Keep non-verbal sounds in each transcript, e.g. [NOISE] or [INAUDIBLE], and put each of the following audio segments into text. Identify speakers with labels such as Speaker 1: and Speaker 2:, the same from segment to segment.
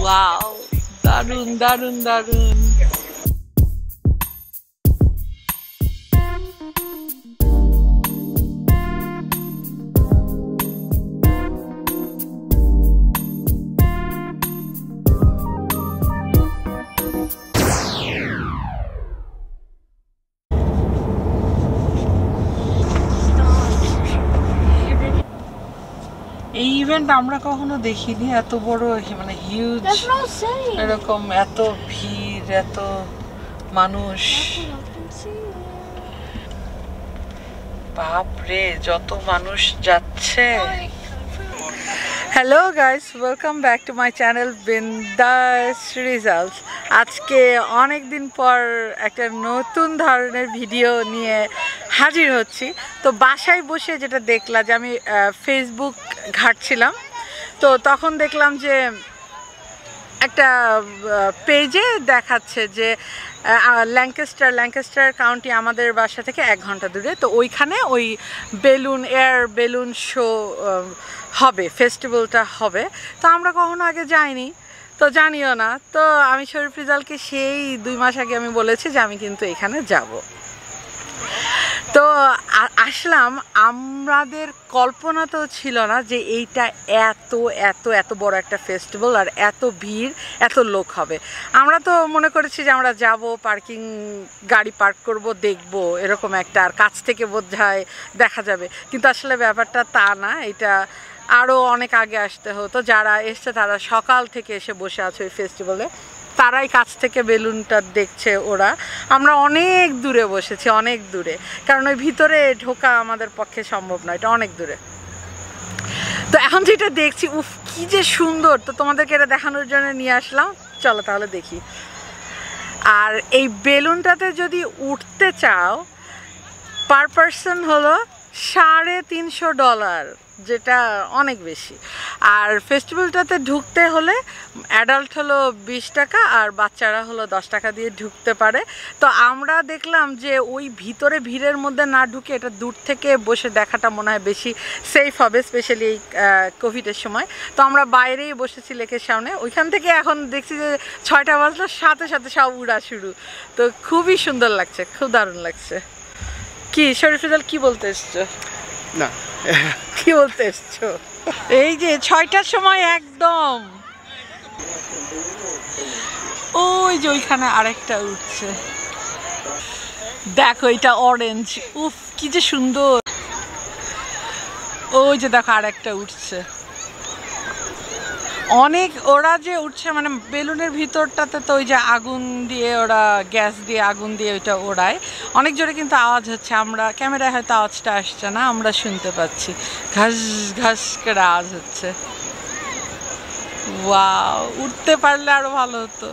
Speaker 1: Wow দারুন দারুন দারুন Event আমরা কখনো দেখিনি এত বড় মানে হিউজ. এরকম এত ভিড় এত মানুষ। বাপ রে যত মানুষ যাচ্ছে। Hello guys welcome back to my channel Bindaas results আজকে অনেক দিন পর একটা নতুন ধরনের ভিডিও নিয়ে হাজির হচ্ছি। তো বাসায় বসে যেটা দেখলাম যে আমি ফেসবুক ঘাটছিলাম। তো তখন দেখলাম যে একটা পেজে দেখাচ্ছে যে ল্যাঙ্কেস্টার ল্যাঙ্কেস্টার কাউন্টি আমাদের বাসা থেকে এক ঘণ্টা দূরে। তো ওইখানে ওই বেলুন এয়ার বেলুন শো হবে ফেস্টিভ্যালটা হবে। তো আমরা কখনো আগে যাইনি। তো জানিও না। তো আমি শরীফ রিজালকে সেই দুই মাস আগে আমি বলেছি যে আমি কিন্তু এখানে যাব। তো আসলাম, আমাদের কল্পনা তো ছিল না যে এইটা এত এত এত বড় একটা ফেস্টিভ্যাল আর এত ভিড়, এত লোক হবে। আমরা তো মনে করেছি যে আমরা যাব পার্কিং গাড়ি পার্ক করব, দেখব, এরকম একটা, আর কাছ থেকে বোধহয় দেখা যাবে। কিন্তু আসলে ব্যাপারটা তা না, এটা আরও অনেক আগে আসতে হতো। যারা এসছে তারা সকাল থেকে এসে বসে আছে ওই ফেস্টিভ্যালে তারাই কাছ থেকে বেলুনটা দেখছে ওরা। আমরা অনেক দূরে বসেছি, অনেক দূরে। কারণ ওই ভিতরে ঢোকা আমাদের পক্ষে সম্ভব নয়, এটা অনেক দূরে। তো এখন যেটা দেখছি, উফ, কি যে সুন্দর। তো তোমাদেরকে এটা দেখানোর জন্য নিয়ে আসলাম। চলো তাহলে দেখি। আর এই বেলুনটাতে যদি উঠতে চাও পার পার্সন হলো সাড়ে তিনশো ডলার যেটা অনেক বেশি। আর ফেস্টিভ্যালটাতে ঢুকতে হলে অ্যাডাল্ট হলো বিশ টাকা আর বাচ্চারা হলো দশ টাকা দিয়ে ঢুকতে পারে। তো আমরা দেখলাম যে ওই ভিতরে ভিড়ের মধ্যে না ঢুকে এটা দূর থেকে বসে দেখাটা মনে হয় বেশি সেফ হবে স্পেশালি এই কোভিডের সময়। তো আমরা বাইরেই বসেছি লেকের সামনে। ওইখান থেকে এখন দেখছি যে ছয়টা বাজলো সাথে সাথে সব উড়া শুরু। তো খুবই সুন্দর লাগছে, খুব দারুণ লাগছে। কি শরীফ রেজাল কি বলতে এসছো?
Speaker 2: না। [LAUGHS]
Speaker 1: কি বলতে এসছো? এই যে ছয়টার সময় একদম। ওই যে ওইখানে আরেকটা উঠছে। দেখো, এটা অরেঞ্জ উফ, কি যে সুন্দর। ওই যে দেখো, আরেকটা উঠছে। অনেক ওরা যে উঠছে মানে বেলুনের ভিতরটাতে তো ওই যে আগুন দিয়ে ওরা, গ্যাস দিয়ে আগুন দিয়ে ওইটা ওড়ায়। অনেক জোরে কিন্তু আওয়াজ হচ্ছে। আমরা, ক্যামেরায় হয়তো আওয়াজটা আসছে না, আমরা শুনতে পাচ্ছি। ঘাস ঘাস করে আওয়াজ হচ্ছে। ওয়া উঠতে পারলে আরও ভালো হতো।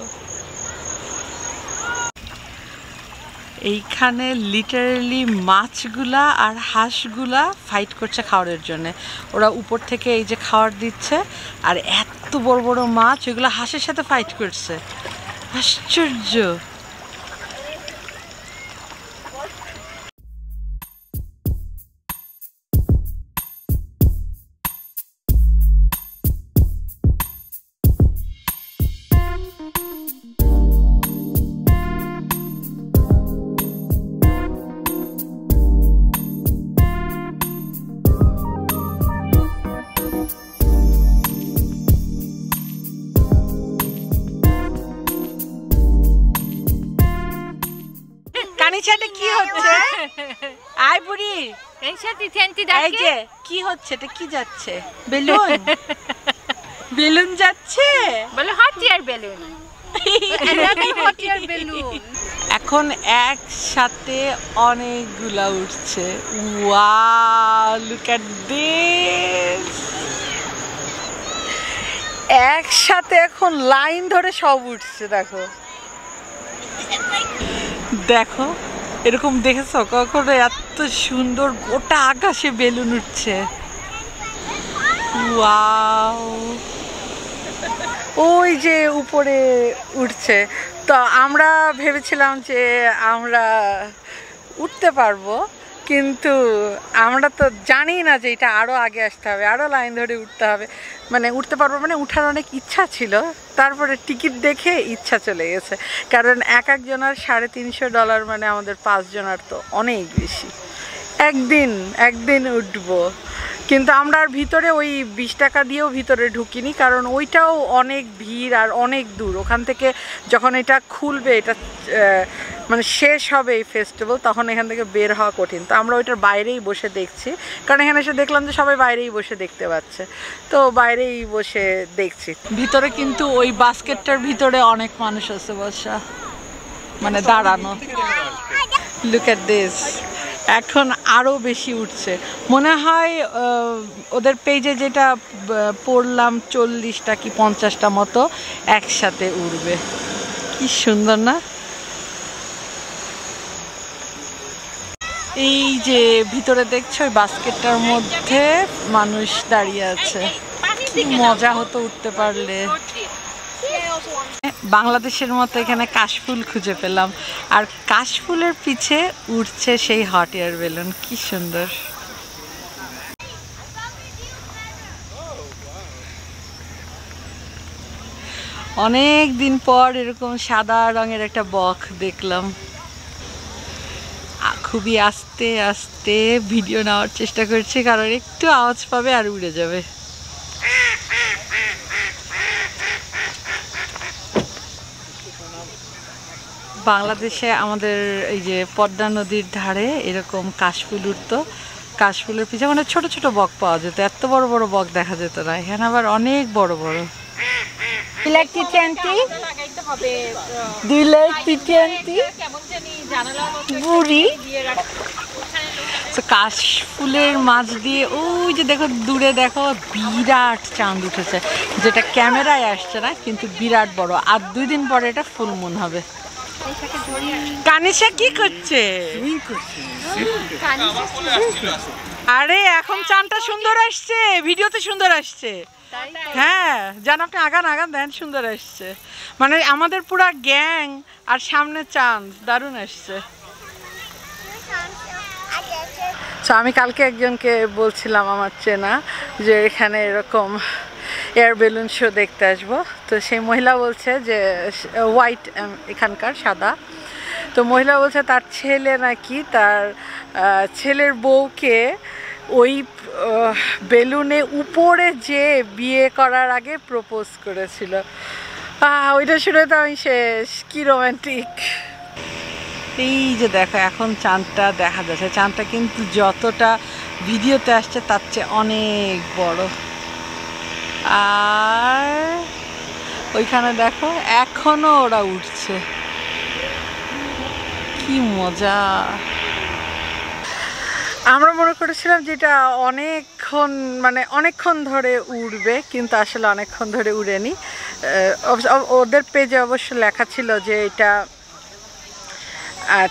Speaker 1: এইখানে লিটারেলি মাছগুলা আর হাঁসগুলা ফাইট করছে খাওয়ারের জন্য। ওরা উপর থেকে এই যে খাওয়ার দিচ্ছে, আর এত বড় বড় মাছ ওইগুলো হাঁসের সাথে ফাইট করছে। আশ্চর্য! কানিচাটা কি হচ্ছে? আয় বুড়ি।
Speaker 3: এই
Speaker 1: যে কি হচ্ছে? এটা কি যাচ্ছে? বেলুন। বেলুন যাচ্ছে?
Speaker 3: বলে হট এয়ার বেলুন।
Speaker 1: এখন একসাথে অনেকগুলা উঠছে। ওয়াও লুক অ্যাট দিস একসাথে এখন লাইন ধরে সব উঠছে দেখো। দেখো, এরকম দেখেছ? কখনো এত সুন্দর গোটা আকাশে বেলুন উঠছে। ওই যে উপরে উঠছে। তো আমরা ভেবেছিলাম যে আমরা উঠতে পারব। কিন্তু আমরা তো জানি না যে এটা আরও আগে আসতে হবে আরও লাইন ধরে উঠতে হবে। মানে উঠতে পারব মানে উঠার অনেক ইচ্ছা ছিল, তারপরে টিকিট দেখে ইচ্ছা চলে গেছে। কারণ এক একজনার সাড়ে তিনশো ডলার মানে আমাদের পাঁচজনের তো অনেক বেশি। একদিন একদিন উঠবো। কিন্তু আমরা আর ভিতরে ওই বিশ টাকা দিয়েও ভিতরে ঢুকিনি, কারণ ওইটাও অনেক ভিড় আর অনেক দূর। ওখান থেকে যখন এটা খুলবে, এটা মানে শেষ হবে এই ফেস্টিভ্যাল তখন এখান থেকে বের হওয়া কঠিন। তো আমরা ওইটার বাইরেই বসে দেখছি। কারণ এখানে এসে দেখলাম যে সবাই বাইরেই বসে দেখতে পাচ্ছে। তো বাইরেই বসে দেখছি। ভিতরে কিন্তু ওই বাস্কেটটার ভিতরে অনেক মানুষ আছে বসা মানে দাঁড়ানো। লুক এট দিস এখন আরও বেশি উঠছে। মনে হয় ওদের পেজে যেটা পড়লাম চল্লিশটা কি পঞ্চাশটা মতো একসাথে উঠবে কি সুন্দর না? এই যে ভিতরে দেখছ, ওই বাস্কেটটার মধ্যে মানুষ দাঁড়িয়ে আছে। মজা হতো উঠতে পারলে। বাংলাদেশের মতো এখানে কাশফুল খুঁজে পেলাম। আর কাশফুলের পিছে উঠছে সেই হট এয়ার বেলুন কি সুন্দর। অনেক দিন পর এরকম সাদা রঙের একটা বক দেখলাম। খুবই আস্তে আস্তে ভিডিও নেওয়ার চেষ্টা করছি কারণ একটু আওয়াজ পাবে আর উড়ে যাবে। বাংলাদেশে আমাদের এই যে পদ্মা নদীর ধারে এরকম কাশফুল উঠতো। কাশফুলের পিছনে মানে ছোট ছোট বক পাওয়া যেত এত বড় বড় বক দেখা যেত না। এখানে আবার অনেক বড় বড়। দুই লাখ তিতি আন্টি বুড়ি তো কাশফুলের মাছ দিয়ে ওই যে দেখো দূরে দেখো বিরাট চাঁদ উঠেছে। যেটা ক্যামেরায় আসছে না কিন্তু বিরাট বড়। আর দুই দিন পরে এটা ফুল মুন হবে। কানিশা কি করছে? আরে এখন চাঁদটা সুন্দর আসছে ভিডিওতে সুন্দর আসছে। হ্যাঁ যেন আপনি আগান আগান দেন, সুন্দর আসছে মানে আমাদের পুরা গ্যাং আর সামনে চাঁদ, দারুণ আসছে তো আমি কালকে একজনকে বলছিলাম আমার চেনা, যে এখানে এরকম এয়ার বেলুন শো দেখতে আসব। তো সেই মহিলা বলছে যে হোয়াইট এখানকার সাদা। তো মহিলা বলছে, তার ছেলে নাকি তার ছেলের বউকে ওই বেলুনে উপরে যে বিয়ে করার আগে প্রপোজ করেছিল। ওইটা শুনে তো আমি শেষ। কি রোম্যান্টিক এই যে দেখো, এখন চাঁদটা দেখা যাচ্ছে। চাঁদটা কিন্তু যতটা ভিডিওতে আসছে, তার চেয়ে অনেক বড়। আর ওইখানে দেখো, এখনও ওরা উঠছে। কি মজা। আমরা মনে করেছিলাম যেটা অনেকক্ষণ মানে অনেকক্ষণ ধরে উড়বে, কিন্তু আসলে অনেকক্ষণ ধরে উড়েনি। ওদের পেজে অবশ্য লেখা ছিল যে এটা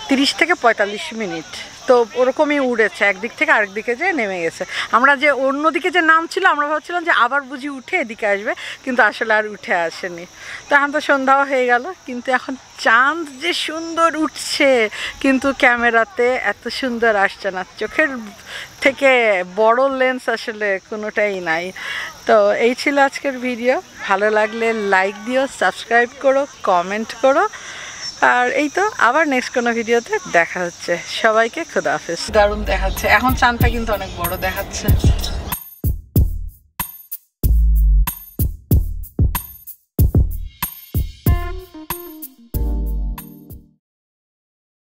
Speaker 1: তিরিশ থেকে পঁয়তাল্লিশ মিনিট। তো ওরকমই উড়েছে, একদিক থেকে আরেক দিকে যে নেমে গেছে। আমরা যে অন্যদিকে যে নাম ছিল আমরা ভাবছিলাম যে আবার বুঝি উঠে এদিকে আসবে, কিন্তু আসলে আর উঠে আসেনি। তো এখন তো সন্ধ্যাও হয়ে গেল, কিন্তু এখন চাঁদ যে সুন্দর উঠছে, কিন্তু ক্যামেরাতে এত সুন্দর আসছে না। চোখের থেকে বড় লেন্স আসলে কোনোটাই নাই। তো এই ছিল আজকের ভিডিও। ভালো লাগলে লাইক দিও, সাবস্ক্রাইব করো, কমেন্ট করো। আর এই তো আবার নেক্সট কোনো ভিডিওতে দেখা হচ্ছে। সবাইকে খোদা হাফেজ। দারুণ দেখাচ্ছে। এখন চাঁদটা কিন্তু অনেক বড় দেখাচ্ছে।